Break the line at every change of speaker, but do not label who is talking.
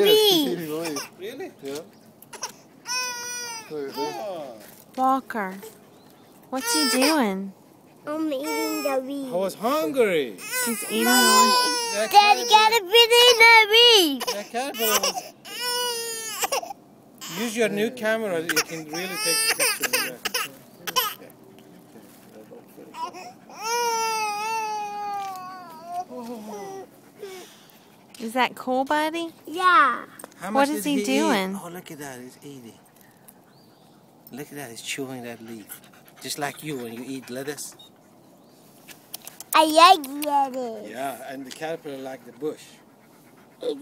eating
Yes,
the
he's
bee.
Really?
Yeah. Look at this.
Oh.
Walker. What's he doing?
I'm eating the bee.
I was hungry.
He's eating the
Daddy got a bit in the bee.
That caterpillar was. Use your new camera. You can really take pictures.
Is that cool, buddy?
Yeah.
How
What
much
is
did
he
eat?
doing?
Oh, look at that. He's eating. Look at that. He's chewing that leaf. Just like you when you eat lettuce.
I like lettuce.
Yeah, and the caterpillar like the bush.
It-